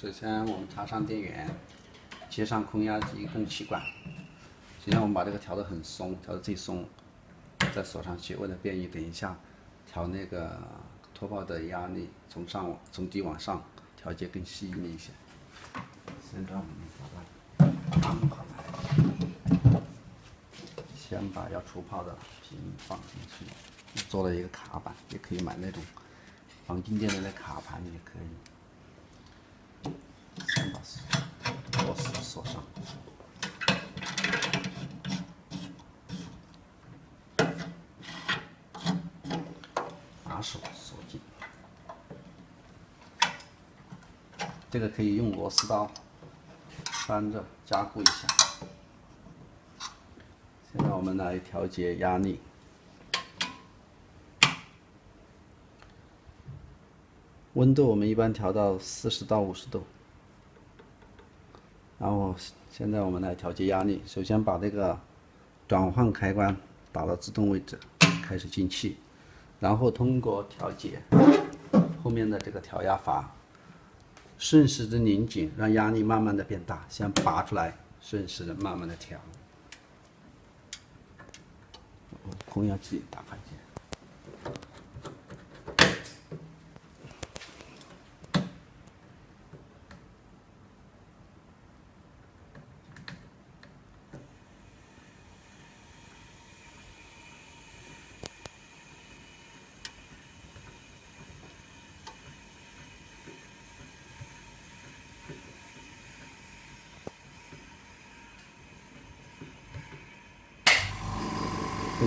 首先我们插上电源，接上空压机供气管。首先我们把这个调的很松，调的最松，再锁上去。为了便于等一下调那个托泡的压力，从上往从低往上调节更细腻一些。现在我们把它绑好来，先把要出泡的瓶放进去，做了一个卡板，也可以买那种黄金店的那卡盘也可以。先把螺丝锁上，把手锁紧。这个可以用螺丝刀穿着加固一下。现在我们来调节压力，温度我们一般调到四十到五十度。然后现在我们来调节压力，首先把这个转换开关打到自动位置，开始进气，然后通过调节后面的这个调压阀，顺时针拧紧，让压力慢慢的变大，先拔出来，顺时针慢慢的调。空压机打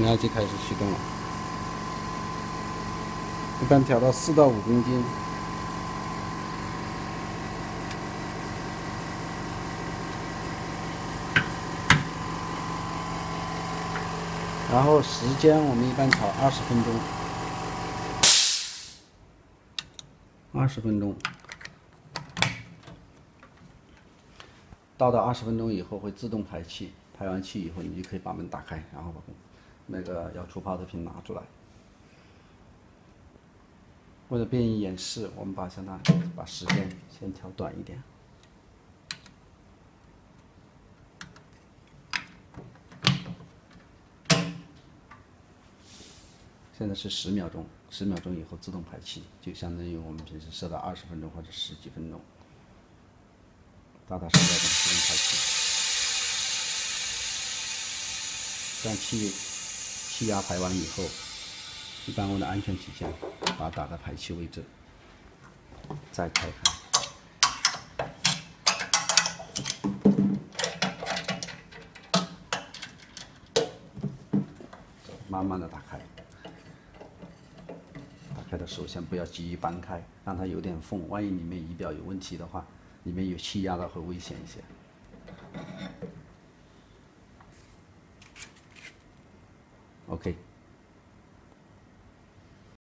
开键。空压机开始驱动了，一般调到四到五公斤，然后时间我们一般调二十分钟，二十分钟，到达二十分钟以后会自动排气，排完气以后你就可以把门打开，然后把。那个要出泡的瓶拿出来，为了便于演示，我们把相当把时间先调短一点。现在是十秒钟，十秒钟以后自动排气，就相当于我们平时设的二十分钟或者十几分钟，大大十秒钟自动排气，这样气。气压排完以后，一般为了安全起见，把它打到排气位置，再开开，慢慢的打开。打开的时候先不要急于搬开，让它有点缝，万一里面仪表有问题的话，里面有气压的会危险一些。Okay.